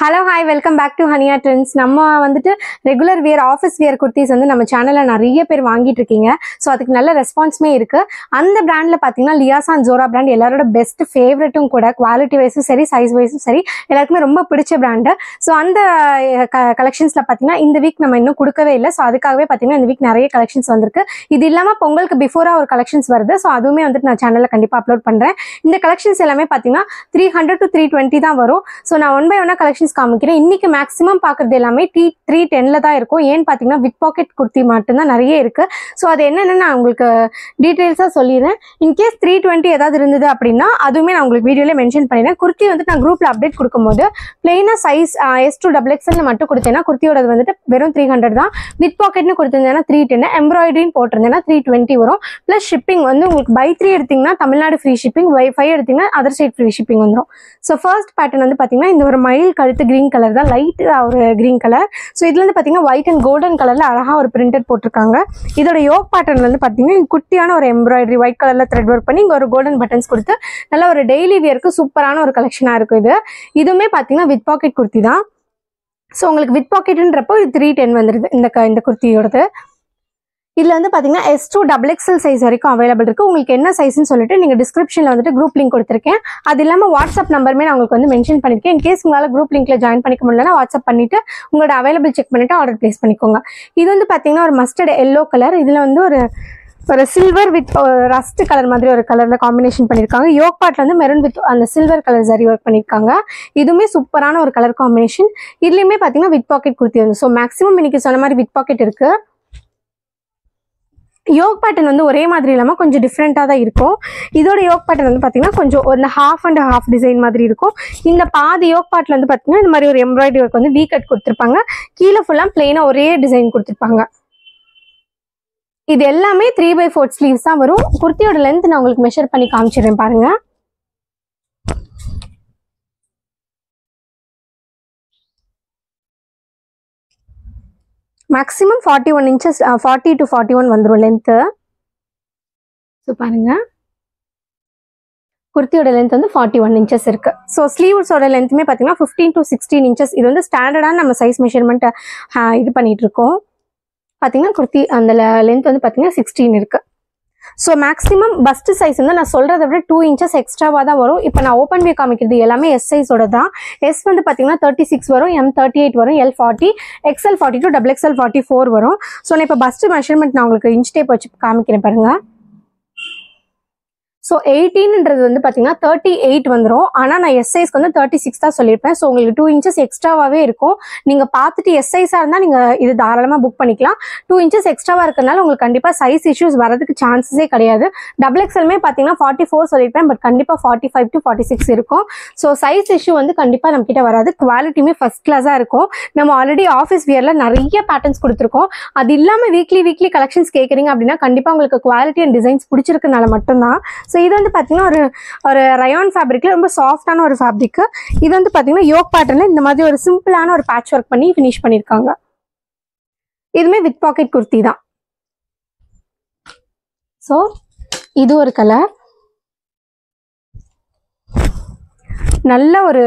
Hello hi welcome back to Haniya trends நம்ம வந்துட்டு regular wear office wear kurtis வந்து நம்ம சேனலில் நிறைய பேர் வாங்கிட்டு இருக்கீங்க. ஸோ அதுக்கு நல்ல ரெஸ்பான்ஸுமே இருக்குது அந்த பிராண்டில் பார்த்தீங்கன்னா லியாசான் ஜோரா பிராண்ட் எல்லாரோட பெஸ்ட் ஃபேவரட்டும் கூட குவாலிட்டி வைஸும் சரி சைஸ் வைஸும் சரி எல்லாருக்குமே ரொம்ப பிடிச்ச பிராண்டு ஸோ அந்த கலெக்ஷன்ஸில் பார்த்தீங்கன்னா இந்த வீக் நம்ம இன்னும் கொடுக்கவே இல்லை. ஸோ அதுக்காகவே பார்த்தீங்கன்னா இந்த வீக் நிறைய கலெக்ஷன்ஸ் வந்திருக்கு. இது இல்லாமல் பொங்கலுக்கு பிஃபோராக ஒரு கலெக்ஷன்ஸ் வருது. ஸோ அதுவுமே வந்துட்டு நான் சேனலில் கண்டிப்பாக அப்லோட் பண்ணுறேன் இந்த கலெக்ஷன்ஸ் எல்லாமே பார்த்தீங்கன்னா three hundred to three twenty தான் வரும். ஸோ நான் ஒன் பை ஒன்னாக கலெக்ஷன்ஸ் காமிக்கிறேன் இன்னைக்கு மேக்ஸிமம் பார்க்குறது எல்லாமே டி த்ரீ டென்ல தான் இருக்கும். ஏன்னு பார்த்தீங்கன்னா வித் பாக்கெட் குர்த்தி மட்டும்தான் நிறைய இருக்கு. ஸோ அது என்னென்னு நான் உங்களுக்கு டீட்டெயில்ஸாக சொல்லிடுறேன். இன்கேஸ் த்ரீ டுவெண்ட்டி ஏதாவது இருந்தது அப்படின்னா அதுவுமே நான் உங்களுக்கு வீடியோவில் மென்ஷன் பண்ணிடுறேன். குர்த்தி வந்துட்டு நான் குரூப்பில் அப்டேட் கொடுக்கும்போது பிளெயினாக size S two double XL மட்டும் கொடுத்தேன்னா குர்த்தியோட வந்துட்டு வெறும் த்ரீ ஹண்ட்ரட் தான். வித் பாக்கெட்னு கொடுத்துருந்தேன்னா த்ரீ டென் எம்ப்ராய்டரின்னு போட்டிருந்தேன்னா த்ரீ டுவெண்ட்டி வரும். ப்ளஸ் ஷிப்பிங் வந்து உங்களுக்கு பை த்ரீ எடுத்தீங்கன்னா Tamil Nadu free shipping buy five எடுத்திங்கன்னா அதர் சைட் ஃப்ரீ ஷிப்பிங் வந்துடும் ஸோ ஃபர்ஸ்ட் பேட்டர்ன் வந்து பார்த்தீங்கன்னா இந்த ஒரு மயில் கழுத்து க்ரீன் கலர் தான். லைட் ஒரு க்ரீன் கலர். ஸோ இதுல இருந்து பார்த்தீங்கன்னா ஒயிட் அண்ட் கோல்டன் கலரில் அழகாக ஒரு பிரிண்டட் போட்டிருக்காங்க. இதோட யோக் பேட்டர்ன் வந்து பார்த்தீங்கன்னா குட்டியான ஒரு எம்ப்ராய்டரி ஒயிட் கலரில் த்ரெட் ஒர்க் பண்ணி இங்கே ஒரு கோல்டன் பட்டன்ஸ் கொடுத்து நல்ல ஒரு டெய்லி வியருக்கு சூப்பரான ஒரு கலெக்ஷனாக இருக்கும் இது. இதுவுமே பார்த்தீங்கன்னா வித் பாக்கெட் குர்த்தி தான். ஸோ உங்களுக்கு வித் பாக்கெட்டுன்றப்போ இது த்ரீ டென் வந்துடுது இந்த க இந்த குர்த்தியோடது. இதில் வந்து பார்த்தீங்கன்னா S to double XL size வரைக்கும் அவைலபிள் இருக்குது உங்களுக்கு என்ன சைஸ்ன்னு சொல்லிட்டு நீங்கள் டிஸ்கிரிப்ஷனில் வந்துட்டு குரூப் லிங்க் கொடுத்துருக்கேன். அது இல்லாமல் வாட்ஸ்அப் நம்பருமே நான் உங்களுக்கு வந்து மென்ஷன் பண்ணியிருக்கேன் இன்கேஸ் உங்களால் குரூப் லிங்க்ல ஜாயின் பண்ணிக்க முடியலன்னா வாட்ஸ்அப் பண்ணிட்டு உங்களோட அவைலபிள் செக் பண்ணிட்டு ஆர்டர் ப்ளேஸ் பண்ணிக்கோங்க. இது வந்து பார்த்தீங்கன்னா ஒரு மஸ்டர்ட் எல்லோ கலர் இதில் வந்து ஒரு ஒரு சில்வர் வித் ரஸ்ட் கலர் மாதிரி ஒரு கலரில் காம்பினேஷன் பண்ணியிருக்காங்க யோக் பாட்டில் வந்து மெரூன் வித் அந்த சில்வர் கலர் சரி ஒர்க் பண்ணியிருக்காங்க இதுவுமே சூப்பரான ஒரு கலர் காம்பினேஷன் இதுலையுமே பார்த்தீங்கன்னா with pocket kurti so maximum இன்னைக்கு சொன்ன மாதிரி வித் பாக்கெட் இருக்குது யோக் பேட்டர்ன் வந்து ஒரே மாதிரி இல்லாமல் கொஞ்சம் டிஃப்ரெண்ட்டாக தான் இருக்கும். இதோட யோக் பேட்டர்ன் வந்து பார்த்தீங்கன்னா கொஞ்சம் ஒரு ஹாஃப் அண்ட் ஹாஃப் டிசைன் மாதிரி இருக்கும். இந்த பாதி யோக் பேட்டில் வந்து பார்த்தீங்கன்னா இந்த மாதிரி ஒரு எம்ப்ராய்டரி ஒர்க் வந்து வீ கட் கொடுத்துருப்பாங்க. கீழே ஃபுல்லாக பிளெயினாக ஒரே டிசைன் கொடுத்துருப்பாங்க. இது எல்லாமே த்ரீ பை ஃபோர் ஸ்லீவ்ஸ் தான் வரும். குர்த்தியோட லென்த் நான் உங்களுக்கு மெஷர் பண்ணி காமிச்சிடுறேன் பாருங்கள் maximum forty one inches forty to forty one வந்துடும் லென்த்து ஸோ பாருங்க. குர்த்தியோட லென்த் வந்து ஃபார்ட்டி ஒன் இன்ச்சஸ் இருக்குது ஸோ ஸ்லீவ்ஸோட லென்த்துமே பார்த்தீங்கன்னா ஃபிஃப்டீன் டு சிக்ஸ்டீன் இன்ச்சஸ் இது வந்து ஸ்டாண்டர்டான நம்ம சைஸ் மெஷர்மெண்ட்டை இது பண்ணிகிட்ருக்கோம் பார்த்தீங்கன்னா குர்த்தி அந்த லென்த் வந்து பார்த்தீங்கன்னா சிக்ஸ்டீன் இருக்குது ஸோ மேக்ஸிமம் பஸ்ட் சைஸ் வந்து நான் சொல்கிறத விட டூ இன்ச்சஸ் எக்ஸ்ட்ராவாக தான் வரும். இப்போ நான் ஓப்பன் வியூ காமிக்கிறது எல்லாமே எஸ் சைஸோட தான். எஸ் வந்து பார்த்தீங்கன்னா தேர்ட்டி சிக்ஸ் வரும் எம் தேர்ட்டி எயிட் வரும் L forty XL forty two double XL forty four வரும். ஸோ நான் இப்போ பஸ்ட் மெஷர்மெண்ட் நான் உங்களுக்கு இன்ச் டேப் வச்சு காமிக்கிறேன் பாருங்கள் ஸோ எயிட்டீன்ன்றது வந்து பார்த்தீங்கன்னா தேர்ட்டி எயிட் வந்துடும் ஆனால் நான் எஸ் சைஸ்க்கு வந்து தேர்ட்டி சிக்ஸ் தான் சொல்லியிருப்பேன். ஸோ உங்களுக்கு டூ இன்ச்சஸ் எக்ஸ்ட்ராவாகவே இருக்கும். நீங்கள் பார்த்துட்டு எஸ்ஐஸாக இருந்தால் நீங்கள் இது தாராளமாக புக் பண்ணிக்கலாம். டூ இன்ச்சஸ் எக்ஸ்ட்ராவாக இருக்கிறனால உங்களுக்கு கண்டிப்பாக சைஸ் இஷ்யூஸ் வரதுக்கு சான்சஸே கிடையாது. டபுள் எக்ஸ்எல்மே பார்த்தீங்கன்னா ஃபார்ட்டி ஃபோர் சொல்லியிருப்பேன். பட் கண்டிப்பாக forty five to forty six இருக்கும். ஸோ சைஸ் இஷ்யூ வந்து கண்டிப்பாக நம்ம வராது. குவாலிட்டியுமே ஃபர்ஸ்ட் கிளாஸாக இருக்கும். நம்ம ஆல்ரெடி ஆஃபீஸ் வியரில் நிறைய பேட்டர்ன்ஸ் கொடுத்துருக்கோம். அது இல்லாமல் வீக்லி வீக்லி கலெக்ஷன்ஸ் கேட்குறீங்க அப்படின்னா கண்டிப்பாக உங்களுக்கு குவாலிட்டி அண்ட் டிசைன்ஸ் பிடிச்சிருக்கனால மட்டும்தான். ஸோ இது வந்து பார்த்தீங்கன்னா ஒரு ஒரு ரயான் ஃபேப்ரிக்கில் ரொம்ப சாஃப்டான ஒரு ஃபேப்ரிக்கு இது வந்து பார்த்தீங்கன்னா யோக் பேட்டர்னில் இந்த மாதிரி ஒரு சிம்பிளான ஒரு பேட்ச் ஒர்க் பண்ணி ஃபினிஷ் பண்ணியிருக்காங்க இதுவுமே வித் பாக்கெட் குர்த்தி தான். ஸோ இது ஒரு கலர் நல்ல ஒரு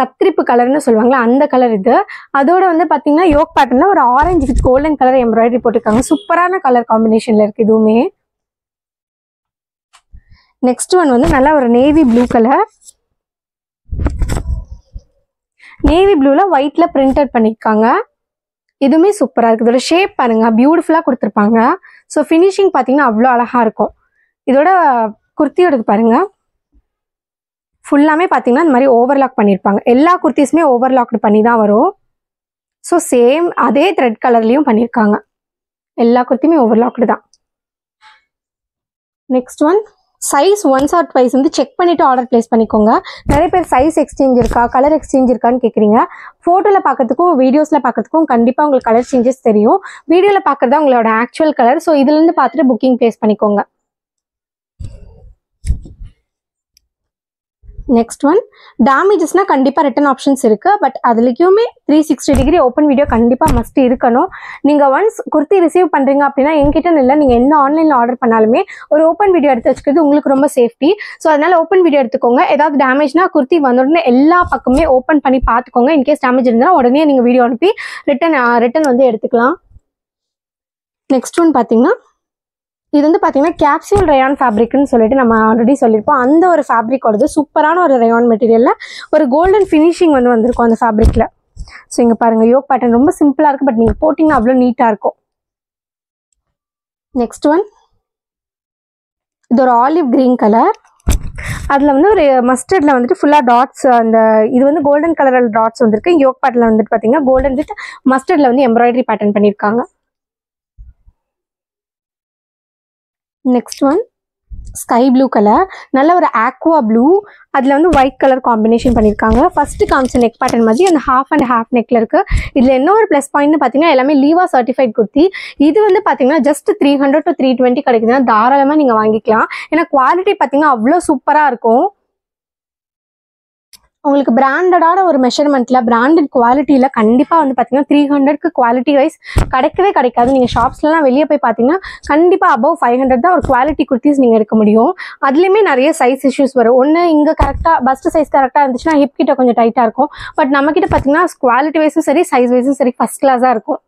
கத்திரிப்பு கலர்னு சொல்லுவாங்களா அந்த கலர் இது. அதோட வந்து பார்த்தீங்கன்னா யோக் பேட்டர்னில் ஒரு orange with golden colour embroidery போட்டிருக்காங்க. சூப்பரான கலர் காம்பினேஷனில் இருக்குது இதுவுமே. நெக்ஸ்ட் ஒன் வந்து நல்லா ஒரு நேவி ப்ளூ கலர் நேவி ப்ளூவில் ஒயிட்டில் பிரிண்டட் பண்ணியிருக்காங்க இதுவுமே சூப்பராக இருக்குது இதோட ஷேப் பாருங்கள் பியூட்டிஃபுல்லாக கொடுத்துருப்பாங்க. ஸோ ஃபினிஷிங் பார்த்தீங்கன்னா அவ்வளோ அழகாக இருக்கும். இதோட குர்த்தியோடது பாருங்கள் ஃபுல்லாமே பார்த்தீங்கன்னா இந்த மாதிரி ஓவர்லாக் பண்ணியிருப்பாங்க எல்லா குர்த்திஸுமே ஓவர்லாக்டு பண்ணி தான் வரும். ஸோ சேம் அதே த்ரெட் கலர்லேயும் பண்ணியிருக்காங்க எல்லா குர்த்தியுமே ஓவர்லாக்டு தான். Next one size once or twice வந்து செக் பண்ணிட்டு ஆர்டர் ப்ளேஸ் பண்ணிக்கோங்க. நிறைய பேர் சைஸ் எக்ஸ்சேஞ்ச் இருக்கா கலர் எக்ஸ்சேஞ்ச் இருக்கான்னு கேட்குறீங்க ஃபோட்டோவில் பார்க்கறதுக்கும் வீடியோஸில் பார்க்கறதுக்கும் கண்டிப்பாக உங்களுக்கு கலர் சேஞ்சஸ் தெரியும். வீடியோவில் பார்க்குறது உங்களோட ஆக்சுவல் கலர் ஸோ இதுலேருந்து பார்த்துட்டு புக்கிங் ப்ளேஸ் பண்ணிக்கோங்க. நெக்ஸ்ட் ஒன் டேமேஜஸ்னால் கண்டிப்பாக ரிட்டன் ஆப்ஷன்ஸ் இருக்குது பட் அதுலேயுமே three sixty degree open video கண்டிப்பாக மஸ்ட் இருக்கணும். நீங்கள் ஒன்ஸ் குர்த்தி ரிசீவ் பண்ணுறீங்க அப்படின்னா என்கிட்ட இல்லை. நீங்கள் எந்த ஆன்லைனில் ஆர்டர் பண்ணாலுமே ஒரு ஓப்பன் வீடியோ எடுத்து வச்சுக்கிறது உங்களுக்கு ரொம்ப சேஃப்டி ஸோ அதனால் ஓப்பன் வீடியோ எடுத்துக்கோங்க. ஏதாவது டேமேஜ்னா குர்த்தி வந்த உடனே எல்லா பக்கமே ஓப்பன் பண்ணி பார்த்துக்கோங்க இன்கேஸ் டேமேஜ் இருந்தால் உடனே நீங்கள் வீடியோ அனுப்பி ரிட்டன் ரிட்டன் வந்து எடுத்துக்கலாம். நெக்ஸ்ட் ஒன் பார்த்தீங்கன்னா இது வந்து பார்த்தீங்கன்னா கேப்சியூல் ரயான் ஃபேப்ரிக்னு சொல்லிட்டு நம்ம ஆல்ரெடி சொல்லியிருப்போம். அந்த ஒரு ஃபேப்ரிக்கோடது சூப்பரான ஒரு ரயான் மெட்டீரியலில் ஒரு கோல்டன் ஃபினிஷிங் வந்து வந்திருக்கும் அந்த ஃபேப்ரிக்கில் ஸோ இங்கே பாருங்கள் யோக் பேட்டர்ன் ரொம்ப சிம்பிளாக இருக்குது பட் நீங்கள் போட்டிங்கன்னா அவ்வளோ நீட்டாக இருக்கும். நெக்ஸ்ட் ஒன் இது ஒரு ஆலிவ் கிரீன் கலர் அதில் வந்து ஒரு மஸ்டர்டில் வந்துட்டு ஃபுல்லாக டாட்ஸ் அந்த இது வந்து கோல்டன் கலரில் டாட்ஸ் வந்திருக்கு. யோக் பேட்டில் வந்துட்டு பார்த்தீங்கன்னா கோல்டன் வித் மஸ்டர்டில் வந்து எம்ப்ராய்டரி பேட்டர்ன் பண்ணியிருக்காங்க next one sky blue colour நல்ல ஒரு ஆக்வா ப்ளூ அதில் வந்து ஒயிட் கலர் காம்பினேஷன் பண்ணியிருக்காங்க ஃபஸ்ட்டு காமிச்ச நெக் பேட்டர்ன் மாதிரி அந்த ஹாஃப் அண்ட் ஹாஃப் நெக்கில் இருக்குது இதில் என்ன ஒரு ப்ளஸ் பாயிண்ட்னு பார்த்தீங்கன்னா எல்லாமே லீவா சர்டிஃபைட் குர்த்தி இது வந்து பார்த்தீங்கன்னா just three hundred to three twenty கிடைக்குதுன்னா தாராளமாக நீங்கள் வாங்கிக்கலாம். ஏன்னா குவாலிட்டி பார்த்தீங்கன்னா அவ்வளோ சூப்பராக இருக்கும். உங்களுக்கு பிராண்டடான ஒரு மெஷர்மெண்ட்டில் பிராண்டட் குவாலிட்டியில் கண்டிப்பாக வந்து பார்த்தீங்கன்னா த்ரீ ஹண்ட்ரட்க்கு குவாலிட்டி வைஸ் கிடைக்கவே கிடைக்காது. நீங்கள் ஷாப்ஸ்லாம் வெளியே போய் பார்த்தீங்கன்னா கண்டிப்பாக அபவ் ஃபைவ் ஹண்ட்ரட் தான் ஒரு குவாலிட்டி குர்த்திஸ் நீங்கள் எடுக்க முடியும். அதுலேயுமே நிறைய சைஸ் இஷ்யூஸ் வரும். ஒன்று இங்கே கரெக்டாக பஸ்ட் சைஸ் கரெக்டாக இருந்துச்சுன்னா ஹிப் கிட்ட கொஞ்சம் டைட்டாக இருக்கும். பட் நம்மக்கிட்ட பார்த்தீங்கன்னா குவாலிட்டி வைஸும் சரி சைஸ் வைஸும் சரி ஃபஸ்ட் கிளாஸாக இருக்கும்.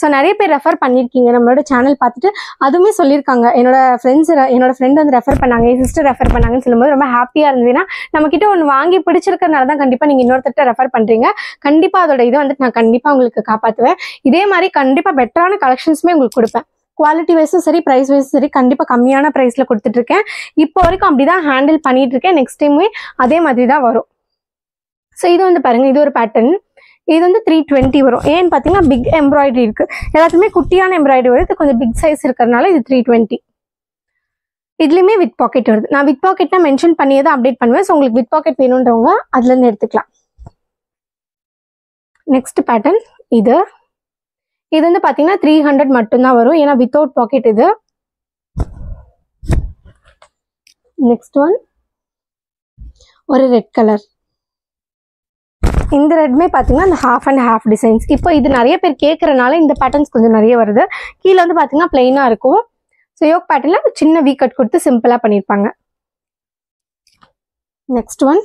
ஸோ நிறைய பேர் ரெஃபர் பண்ணியிருக்கீங்க நம்மளோட சேனல் பார்த்துட்டு அதுவுமே சொல்லியிருக்காங்க என்னோட ஃப்ரெண்ட்ஸ் என்னோட ஃப்ரெண்ட் வந்து ரெஃபர் பண்ணாங்க. என் சிஸ்டர் ரெஃபர் பண்ணாங்கன்னு சொல்லும்போது ரொம்ப ஹாப்பியாக இருந்ததுன்னா நம்ம கிட்ட ஒன்று வாங்கி பிடிச்சிருக்கறனால தான் கண்டிப்பாக நீங்கள் இன்னொருத்தட்ட ரெஃபர் பண்ணுறீங்க கண்டிப்பாக அதோட இதை வந்துட்டு நான் கண்டிப்பாக உங்களுக்கு காப்பாற்றுவேன் இதே மாதிரி கண்டிப்பாக பெட்டரான கலெக்ஷன்ஸுமே உங்களுக்கு கொடுப்பேன். குவாலிட்டி வைஸும் சரி ப்ரைஸ் வைஸும் சரி கண்டிப்பாக கம்மியான ப்ரைஸில் கொடுத்துட்ருக்கேன். இப்போ வரைக்கும் அப்படி தான் ஹேண்டில் பண்ணிகிட்டு இருக்கேன் நெக்ஸ்ட் டைமுமே அதே மாதிரி தான் வரும். ஸோ இது வந்து பாருங்கள் இது ஒரு பேட்டர்ன் இது வந்து த்ரீ டுவெண்ட்டி வரும். ஏன்னு பார்த்தீங்கன்னா பிக் எம்ப்ராய்டரி இருக்குது எல்லாத்துமே குட்டியான எம்ப்ராய்டரி வருது இது கொஞ்சம் பிக் சைஸ் இருக்கிறதுனால இது த்ரீ டுவெண்ட்டி இதுலேயுமே வித் பாக்கெட் வருது. நான் வித் பாக்கெட்னா மென்ஷன் பண்ணியே தான் அப்டேட் பண்ணுவேன். ஸோ உங்களுக்கு வித் பாக்கெட் வேணுன்றவங்க அதுலேருந்து எடுத்துக்கலாம். நெக்ஸ்ட் பேட்டர்ன் இது. இது வந்து பார்த்தீங்கன்னா த்ரீ ஹண்ட்ரட் மட்டும்தான் வரும். ஏன்னா வித்தவுட் பாக்கெட் இது. நெக்ஸ்ட் ஒன் ஒரு ரெட் கலர் இந்த ரெட்மே பார்த்தீங்கன்னா இந்த ஹாஃப் அண்ட் ஹாஃப் டிசைன்ஸ் இப்போ இது நிறைய பேர் கேட்குறனால இந்த பேட்டர்ன்ஸ் கொஞ்சம் நிறைய வருது. கீழே வந்து பார்த்தீங்கன்னா பிளெயினாக இருக்கும். ஸோ யோக் பேட்டர்னில் சின்ன வீ கட் கொடுத்து சிம்பிளாக பண்ணியிருப்பாங்க நெக்ஸ்ட் ஒன்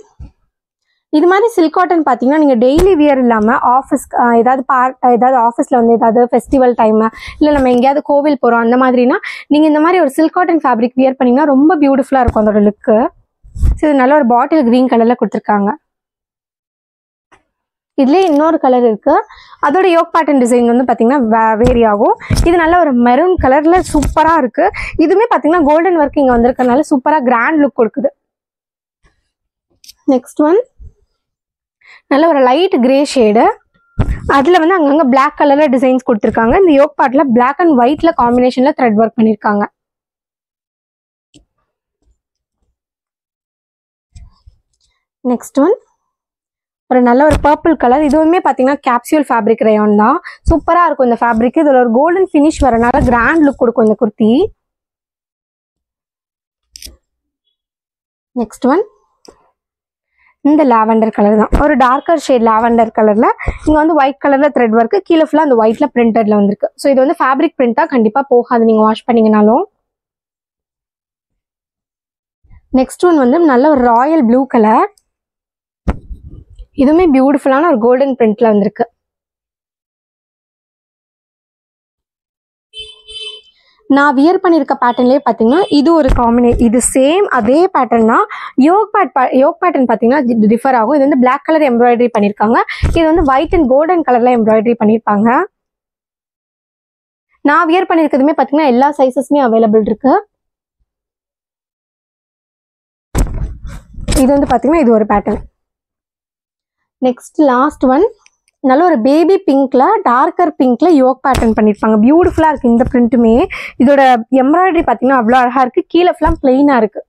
இது மாதிரி சில்க் காட்டன் பார்த்தீங்கன்னா நீங்கள் டெய்லி வியர் இல்லாமல் ஆஃபீஸ் ஏதாவது பார்ட் ஏதாவது ஆஃபீஸில் வந்து ஏதாவது ஃபெஸ்டிவல் டைமு இல்லை நம்ம எங்கேயாவது கோவில் போகிறோம் அந்த மாதிரினா நீங்கள் இந்த மாதிரி ஒரு சில்க் காட்டன் ஃபேப்ரிக் வியர் பண்ணிங்கன்னா ரொம்ப பியூட்டிஃபுல்லாக இருக்கும் அதோட லுக்கு ஸோ இது நல்ல ஒரு பாட்டில் க்ரீன் கலரில் கொடுத்துருக்காங்க. இதுலேயே இன்னொரு கலர் இருக்குது அதோட யோக் பேட்டர்ன் டிசைன் வந்து பார்த்தீங்கன்னா வேரி ஆகும். இது நல்ல ஒரு மெரூன் கலரில் சூப்பராக இருக்குது இதுவுமே பார்த்தீங்கன்னா கோல்டன் ஒர்க் இங்கே வந்திருக்கனால சூப்பராக கிராண்ட் லுக் கொடுக்குது. நெக்ஸ்ட் ஒன் நல்ல ஒரு லைட் கிரே ஷேடு அதில் வந்து அங்கங்கே பிளாக் கலரில் டிசைன்ஸ் கொடுத்துருக்காங்க. இந்த யோக் பார்ட்டில் பிளாக் அண்ட் ஒயிட்டில் காம்பினேஷனில் த்ரெட் ஒர்க் பண்ணியிருக்காங்க நெக்ஸ்ட் ஒன் ஒரு நல்ல ஒரு பர்பிள் கலர் இதுவுமே பார்த்தீங்கன்னா கேப்சியூல் ஃபேப்ரிக் ரயோன் தான். சூப்பராக இருக்கும் இந்த ஃபேப்ரிக் இதில் ஒரு கோல்டன் ஃபினிஷ் வரனால கிராண்ட் லுக் கொடுக்கும் இந்த குர்த்தி. நெக்ஸ்ட் ஒன் இந்த லாவெண்டர் கலர் தான். ஒரு டார்க்கர் ஷேட் லாவெண்டர் கலரில் இங்கே வந்து ஒயிட் கலரில் த்ரெட் ஒர்க்கு கீழே ஃபுல்லாக அந்த ஒயிட்டில் பிரிண்டடில் வந்திருக்கு. ஸோ இது வந்து ஃபேப்ரிக் பிரிண்ட்டாக கண்டிப்பாக போகாது. நீங்கள் வாஷ் பண்ணீங்கனாலும். நெக்ஸ்ட் ஒன் வந்து நல்ல ஒரு ராயல் ப்ளூ கலர் இதுவுமே பியூட்டிஃபுல்லான ஒரு கோல்டன் பிரிண்ட்ல வந்திருக்கு. நான் வியர் பண்ணியிருக்க பேட்டர்ன்லேயே பார்த்தீங்கன்னா இது ஒரு காம்பினே இது சேம் அதே பேட்டர்ன் தான். யோக் பேட் யோக் பேட்டர்ன் பார்த்தீங்கன்னா டிஃபர் ஆகும். இது வந்து பிளாக் கலர் எம்ப்ராய்டரி பண்ணியிருக்காங்க இது வந்து ஒயிட் அண்ட் கோல்டன் கலரில் எம்ப்ராய்டரி பண்ணியிருப்பாங்க நான் வியர் பண்ணியிருக்கிறதுமே பார்த்தீங்கன்னா எல்லா சைஸஸுமே அவைலபிள் இருக்கு. இது வந்து பார்த்தீங்கன்னா இது ஒரு பேட்டர்ன் நெக்ஸ்ட் லாஸ்ட் ஒன் நல்ல ஒரு பேபி பிங்க்ல டார்க்கர் பிங்க்ல யோக் பேட்டர்ன் பண்ணியிருப்பாங்க பியூட்டிஃபுல்லாக இருக்கு இந்த பிரிண்ட்டுமே. இதோட எம்ப்ராய்டரி பார்த்தீங்கன்னா அவ்வளோ அழகா இருக்கு. கீழே ஃபுல்லாக பிளெயினாக இருக்கு.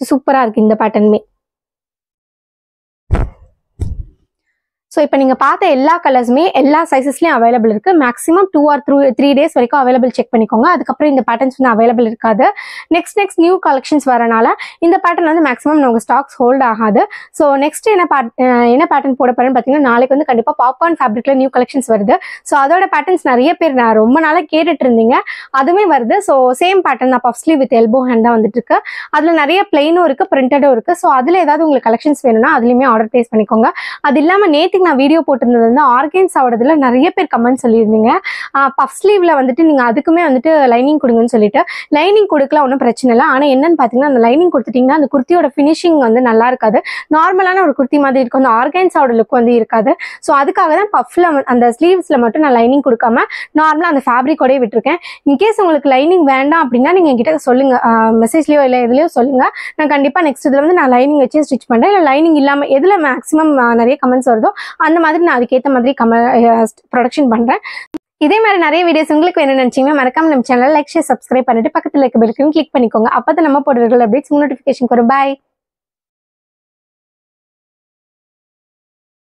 சூப்பராக இருக்கு இந்த பேட்டர்னுமே ஸோ இப்போ நீங்கள் பார்த்த எல்லா கலர்ஸுமே எல்லா சைஸஸ்லையும் அவைலபிள் இருக்குது maximum two or through three days வரைக்கும் அவைலபிள் செக் பண்ணிக்கோங்க. அதுக்கப்புறம் இந்த பேட்டர்ன்ஸ் வந்து அவைலபிள் இருக்காது. நெக்ஸ்ட் நெக்ஸ்ட் நியூ கலெக்ஷன்ஸ் வரனால இந்த பேட்டர்ன் வந்து மேக்ஸிமம் நமக்கு ஸ்டாக்ஸ் ஹோல்ட் ஆகாது. ஸோ நெக்ஸ்ட் என்ன பேட் என்ன பேட்டர்ன் போட போகிறேன்னு பார்த்தீங்கன்னா நாளைக்கு வந்து கண்டிப்பாக பாப்கார்ன் ஃபேப்ரிக்கில் நியூ கலெக்ஷன்ஸ் வருது. ஸோ அதோட பேட்டர்ன்ஸ் நிறைய பேர் நான் ரொம்ப நாளாக கேட்டுட்டு இருந்தீங்க. அதுவுமே வருது. ஸோ சேம் பேட்டர்ன் தான் பஃப்ஸ்லி வித் எல்போ ஹேண்ட் தான் வந்துட்டு இருக்கு அதில் நிறைய பிளெயினும் இருக்குது பிரிண்டடும் இருக்குது ஸோ அதில் ஏதாவது உங்களுக்கு கலெக்ஷன்ஸ் வேணும்னா அதுலேயுமே ஆர்டர் பிளேஸ் பண்ணிக்கோங்க. அது இல்லாமல் நேற்று நேற்றுக்கு நான் வீடியோ போட்டிருந்தது வந்து ஆர்கன்ஸ் ஆகிறதுல நிறைய பேர் கமெண்ட் சொல்லியிருந்தீங்க. பஃப் ஸ்லீவில் வந்துட்டு நீங்கள் அதுக்குமே வந்துட்டு லைனிங் கொடுங்கன்னு சொல்லிட்டு. லைனிங் கொடுக்கலாம் ஒன்றும் பிரச்சனை இல்லை. ஆனால் என்னன்னு பார்த்தீங்கன்னா அந்த லைனிங் கொடுத்துட்டிங்கன்னா அந்த குர்த்தியோட ஃபினிஷிங் வந்து நல்லா இருக்காது. நார்மலான ஒரு குர்த்தி மாதிரி இருக்கும். அந்த ஆர்கன்ஸோட லுக் வந்து இருக்காது. ஸோ அதுக்காக தான் பஃப்ல அந்த ஸ்லீவ்ஸில் மட்டும் நான் லைனிங் கொடுக்காம நார்மலாக அந்த ஃபேப்ரிக்கோடய விட்டுருக்கேன். இன்கேஸ் உங்களுக்கு லைனிங் வேண்டாம் அப்படின்னா நீங்கள் என்கிட்ட சொல்லுங்க. மெசேஜ்லேயோ இல்லை எதுலையோ சொல்லுங்கள் நான் கண்டிப்பாக நெக்ஸ்ட் இதில் வந்து நான் லைனிங் வச்சு ஸ்டிச் பண்ணுறேன் இல்லை லைனிங் இல்லாமல் எதில் மேக்ஸிமம் நிறைய கமெண்ட்ஸ் வருதோ அந்த மாதிரி நான் அதுக்கேற்ற மாதிரி கம ப்ரொடக்ஷன் பண்ணுறேன் இதே மாதிரி நிறைய வீடியோஸ் உங்களுக்கு வேணும்னு நினைச்சீங்கன்னா மறக்காம நம்ம சேனல் லைக் ஷேர் சப்ஸ்கிரைப் பண்ணிட்டு பக்கத்தில் இருக்க பெல்லையும் கிளிக் பண்ணிக்கோங்க. அப்போ தான் நம்ம போடுற ரெகுலர் அப்டேட்ஸ் நோட்டிஃபிகேஷன் வரும். பாய்